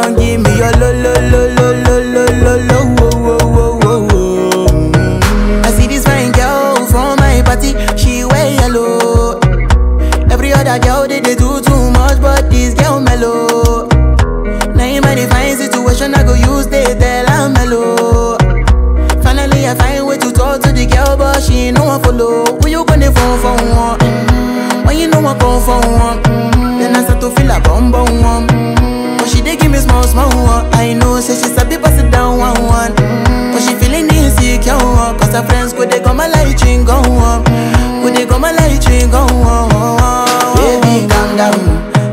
Come give me your lo, lo, lo, lo, lo, lo, lo, lo, oh, oh, oh. Mm. I see this fine girl from my party, she wear yellow. Every other girl they, they do too much, but this girl mellow. Now in my fine situation, I go use they tell I'm mellow. Finally, I find way to talk to the girl, but she no one follow. Who you gonna phone for one? Mm-hmm. When you know I come for one, mm-hmm. then I start to feel a bum Know, say she sabi pass it down one one. Mm-hmm. But she feeling insecure, cause her friends go they come my light ring go on, go they come my light ring go on. Baby, calm down,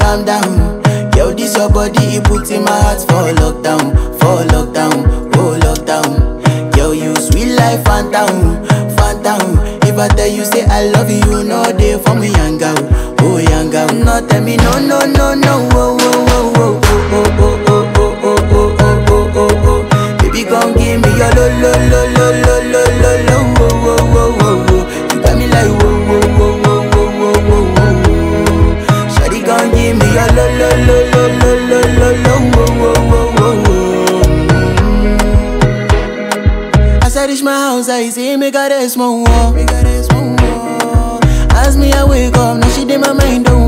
calm down. Yo, this your body, it puts in my heart for lockdown, for lockdown, oh lockdown. Yo, you sweet life, phantom, phantom. If I tell you say I love you, you know they for me, young girl, oh young girl. No, tell me no, no, no, no, oh, oh, oh, oh. Baby, come give me your lo, lo, lo, lo, lo, lo, lo, lo, oh, oh, oh, oh, oh. You got me like whoa, whoa, whoa, whoa, whoa, whoa, whoa, whoa. Shawty, come give me your lo, lo, lo, lo, lo, lo, lo, lo, oh, oh, oh, oh, oh. As I reach my house, I see me got a small wall. Me got a small wall. As me I wake up, now she did my mind don't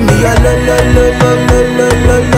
me a lo lo lo lo lo lo lo